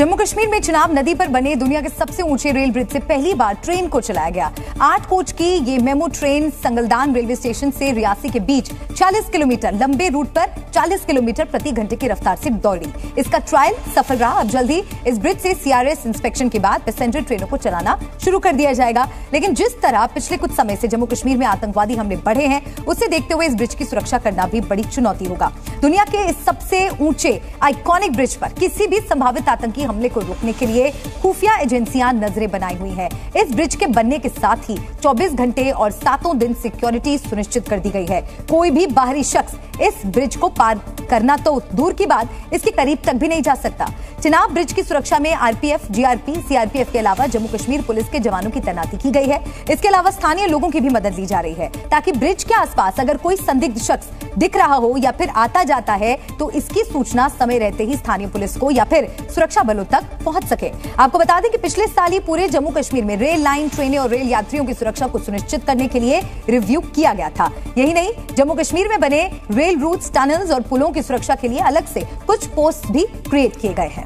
जम्मू कश्मीर में चिनाब नदी पर बने दुनिया के सबसे ऊँचे रेल ब्रिज से पहली बार ट्रेन को चलाया गया। आठ कोच की ये MEMU train Sangaldan railway station से रियासी के बीच 40 किलोमीटर लंबे रूट पर 40 किलोमीटर प्रति घंटे की रफ्तार से दौड़ी। इसका ट्रायल सफल रहा अब जल्दी इस ब्रिज से सीआरएस इंस्पेक्शन के बाद पैसेंजर ट्रेनों को चलाना शुरू कर दिया जाएगा। लेकिन जिस तरह पिछले कुछ समय से जम्मू कश्मीर में आतंकवादी हमले बढ़े हैं, उसे देखते हुए इस ब्रिज की सुरक्षा करना भी बड़ी चुनौती होगा। दुनिया के इस सबसे ऊँचे आइकॉनिक ब्रिज पर किसी भी संभावित आतंकी हमले को रोकने के लिए खुफिया एजेंसियाँ नज़रें बनाई हुई हैं। इस ब्रिज के बनने के साथ ही 24 घंटे और सातों दिन सिक्योरिटी सुनिश्चित कर दी गई है। कोई भी बाहरी शख्स इस ब्रिज को पार करना तो दूर की बात, इसके करीब तक भी नहीं जा सकता। चिनाब ब्रिज की सुरक्षा में आरपीएफ, जीआरपी, सीआरपीएफ के अलावा जम्मू कश्मीर पुलिस के जवानों की तैनाती की गई है। इसके अलावा स्थानीय लोगों की भी मदद ली जा रही है, ताकि ब्रिज के आसपास अगर कोई संदिग्ध शख्स दिख रहा हो या फिर आता जाता है तो इसकी सूचना समय रहते ही स्थानीय पुलिस को या फिर सुरक्षा बलों तक पहुँच सके। आपको बता दें कि पिछले साल ही पूरे जम्मू कश्मीर में रेल लाइन, ट्रेनें और रेल यात्रियों की सुरक्षा को सुनिश्चित करने के लिए रिव्यू किया गया था। यही नहीं जम्मू कश्मीर में बने रेल रूट टनल और पुलों की सुरक्षा के लिए अलग से कुछ पोस्ट भी क्रिएट किए गए हैं.